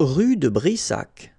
Rue de Brissac.